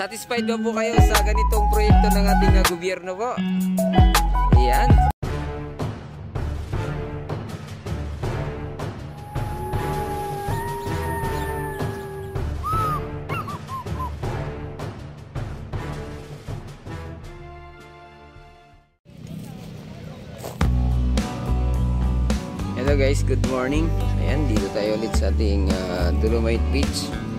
Satisfied ba po kayo sa ganitong proyekto ng ating uh, gobyerno po? Ayan. Hello guys, good morning. Ayan, dito tayo ulit sa ating uh, Dolomite Beach.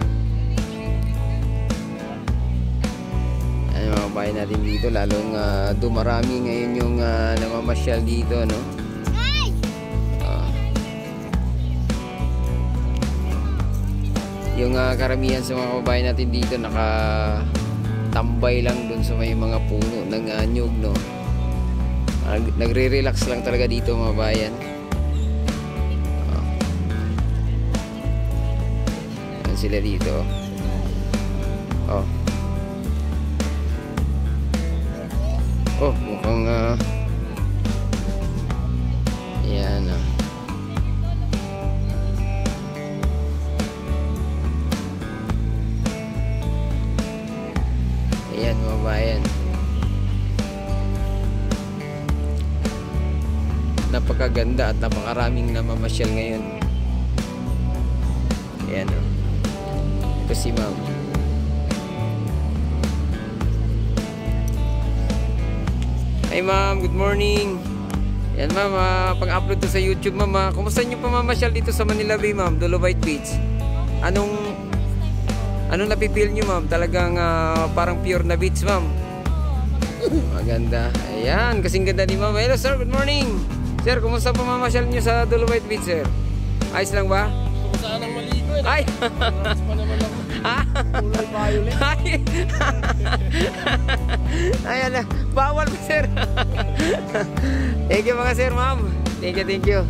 Ayan mga bahay natin dito, lalong uh, dumarami ngayon yung uh, namamasyal dito, no? Uh, yung uh, karamihan sa mga kababayan natin dito naka tambay lang dun sa may mga puno ng uh, nyug, no? Uh, nagre-relax lang talaga dito mga bayan. sila dito. Oh. Oh, mukhang uh, yan ah. Ayan mga bayan. Napakaganda at napakaraming namamasyal ngayon. Ayan oh. Ito si ma'am. Hi ma'am, good morning. Yan ma'am, uh, pag-upload to sa YouTube ma'am. Uh, kumusta niyo pamamasyal dito sa Manila Bay ma'am, Dolomite Beach? Anong anong napipil niyo ma'am? Talagang uh, parang pure na beach ma'am. Maganda. Ayan, kasing ganda ni ma'am. Hello sir, good morning. Sir, kumusta pamamasyal niyo sa Dolomite Beach sir? Ayos lang ba? Kung saan ang maligo eh. Ay! Kulay violet. Ay! Ayan na. Bawal pa, sir. thank you mga sir, ma'am. Thank you, thank you.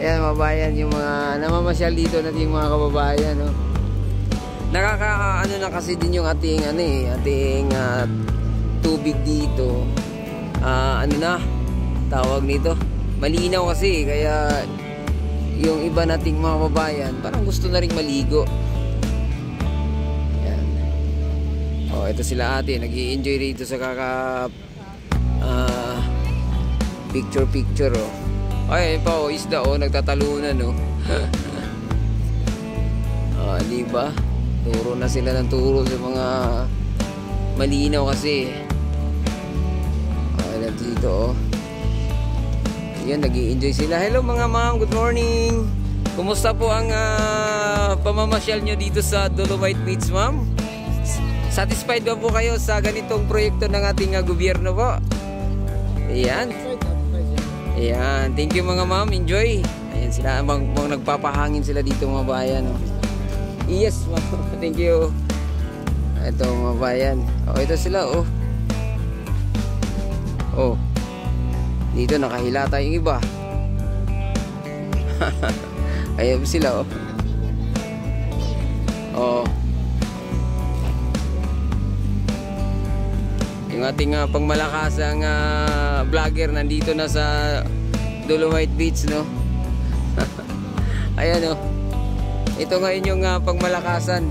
Ayan, mabayan yung mga namamasyal dito nating mga kababayan, no? Nakaka, ano na kasi din yung ating, ano eh, ating uh, tubig dito. Uh, ano na, tawag nito. Malinaw kasi, kaya yung iba nating mga babayan, parang gusto na rin maligo. Oh, ito sila ate, nag enjoy dito sa kaka uh, picture picture oh. Ay, pa oh, isda oh, nagtatalunan oh. ah, di ba? Turo na sila ng turo sa mga malinaw kasi. Ah, dito oh. Yan, nag enjoy sila. Hello mga ma'am, good morning. Kumusta po ang uh, pamamasyal nyo dito sa Dolomite Beach, ma'am? Satisfied ba po kayo sa ganitong proyekto ng ating uh, gobyerno po? Ayan. Ayan. Thank you mga ma'am. Enjoy. Ayan sila. Mga, mga nagpapahangin sila dito mga bayan. Yes, ma'am. Thank you. Ito mga bayan. Oh, ito sila, oh. Oh. Dito nakahilata yung iba. Ayan sila oh. Oh. Yung ating uh, pangmalakasang uh, vlogger nandito na sa Dolomite Beach no. Ayan oh. Ito ngayon yung uh, pangmalakasan.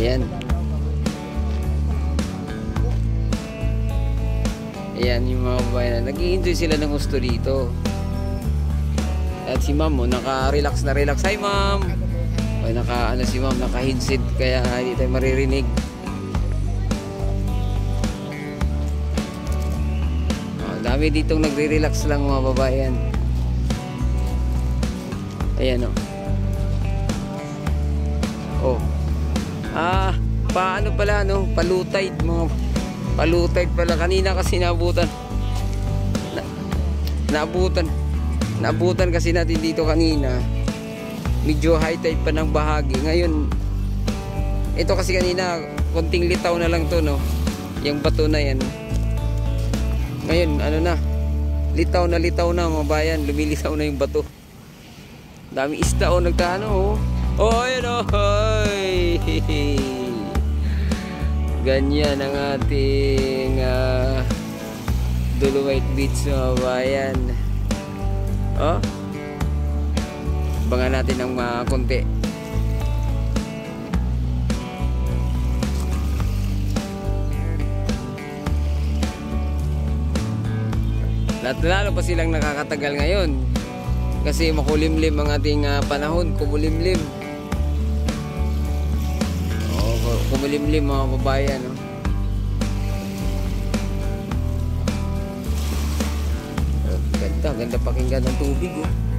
Ayan. Ayan yung mga babayan. Nag-i-enjoy sila ng gusto dito. At si ma'am, oh, naka-relax na relax. Hi ma'am! Ay, naka, ano si ma'am, naka-headset kaya hindi tayo maririnig. Oh, dami ditong nagre-relax lang mga babayan. Ayan o. Oh. oh. Ah, paano pala no? Palutide mga palutide pala kanina kasi naabutan. Na, naabutan. Naabutan kasi natin dito kanina. Medyo high tide pa ng bahagi. Ngayon ito kasi kanina konting litaw na lang to no. Yung bato na yan. Ngayon ano na? Litaw na litaw na mga bayan. Lumilitaw na yung bato. Dami isda o oh, nagtaano oh. Oh, ayun oh. Ganyan ang ating uh, Dolomite Beach mga bayan. Oh. Abangan natin ng uh, konti. At lalo pa silang nakakatagal ngayon. Kasi makulimlim ang ating uh, panahon, kumulimlim. Oo, kumulimlim mga babayan. No? Ganda, ganda pakinggan ng tubig. Oh. Oh,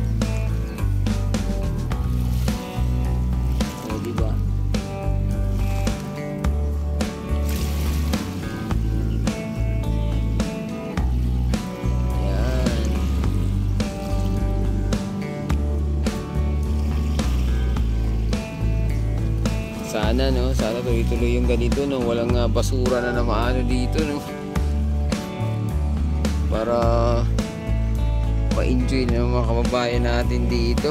Sana no, sana tuloy-tuloy yung ganito no, walang uh, basura na na maano dito no. Para pa-enjoy ng mga kababayan natin dito.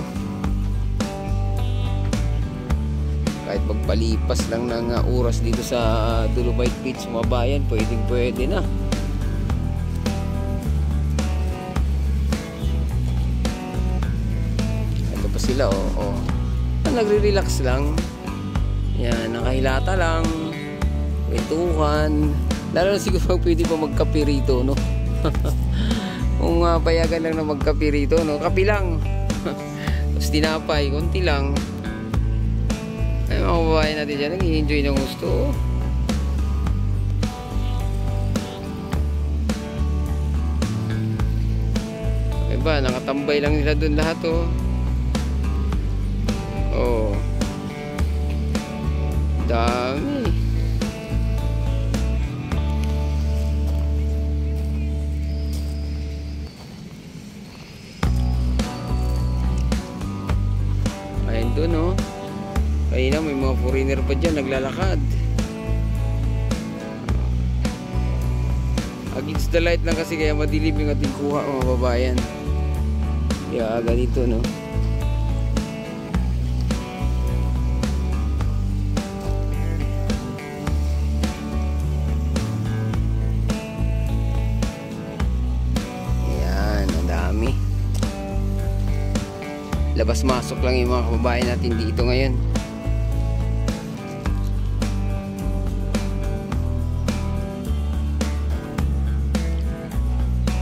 Kahit magpalipas lang ng uh, oras dito sa uh, Dolomite Beach mga bayan, pwedeng pwede na. Ito pa sila oh. oh. Nagre-relax lang. Yan, nakahilata lang. Kwentuhan. Lalo na siguro pwede pa magkape rito, no? Kung uh, payagan lang na magkape rito, no? Kape lang. Tapos tinapay, konti lang. Ay, mga kababayan natin dyan, nag-enjoy ng gusto. Ay ba, nakatambay lang nila dun lahat, oh. Oh. Dami. Ayun doon oh. Kanina may mga foreigner pa dyan naglalakad. Against the light lang kasi kaya madilim yung ating kuha mga babayan. Kaya ganito no. Labas-masok lang yung mga kababayan natin dito ngayon.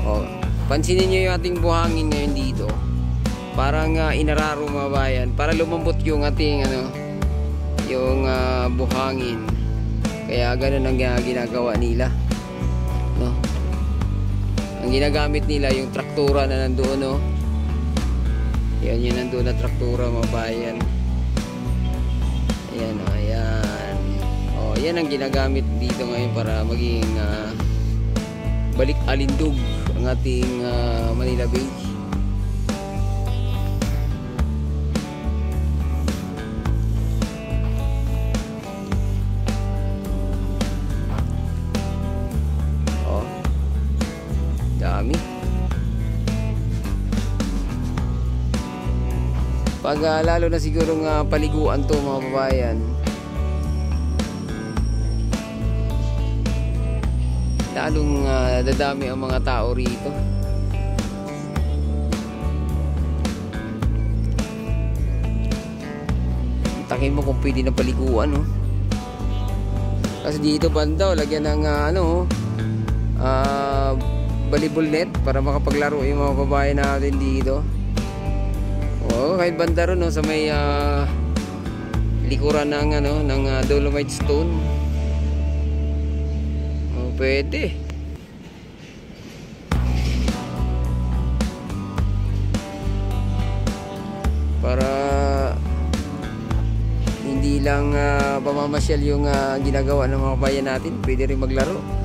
Oh, pansinin nyo yung ating buhangin ngayon dito. Parang uh, inararo mga bayan. Para lumambot yung ating ano, yung uh, buhangin. Kaya ganun ang ginagawa nila. No? Ang ginagamit nila yung traktura na nandoon no. Yan yun nandoon na traktura mga bayan. Ayan o, oh, ayan. O, oh, yan ang ginagamit dito ngayon para maging uh, balik alindog ang ating uh, Manila Bay. Pag uh, lalo na siguro nga paliguan to mga babayan. lalong uh, dadami ang mga tao rito takin mo kung pwede na paliguan no? kasi dito banda lagyan ng uh, ano uh, volleyball net para makapaglaro yung mga babae natin dito oh, kahit banda ron no, sa may uh, likuran ng ano ng uh, dolomite stone Pwede. Para hindi lang uh, pamamasyal yung uh, ginagawa ng mga bayan natin, pwede rin maglaro.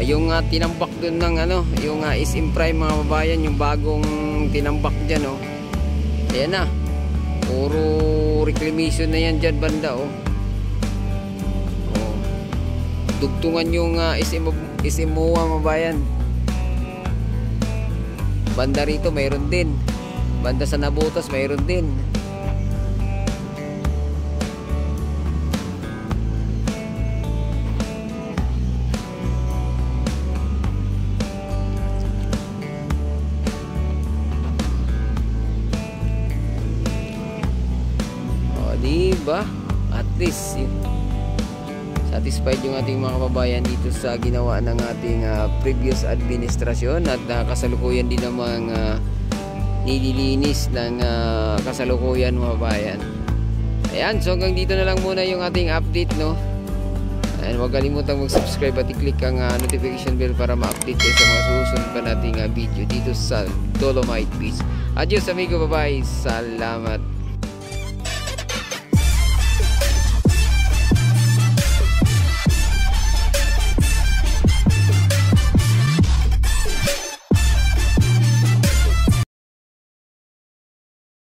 Yung uh, tinambak dun ng ano yung uh, SM Prime mga babayan yung bagong tinambak dyan oh. Ayan na. Puro reclamation na yan dyan banda oh, oh. dugtungan yung uh, SM, SM mga bayan banda rito mayroon din. Banda sa Nabutas mayroon din ba? At least, yun. satisfied yung ating mga kababayan dito sa ginawa ng ating ah, previous administrasyon at ah, kasalukuyan din namang ah, nililinis ng ah, kasalukuyan mga bayan. Ayan, so hanggang dito na lang muna yung ating update, no? And huwag kalimutang mag-subscribe at i-click ang ah, notification bell para ma-update kayo sa mga susunod pa nating ah, video dito sa Dolomite Beach. Adios amigo, bye-bye. Salamat.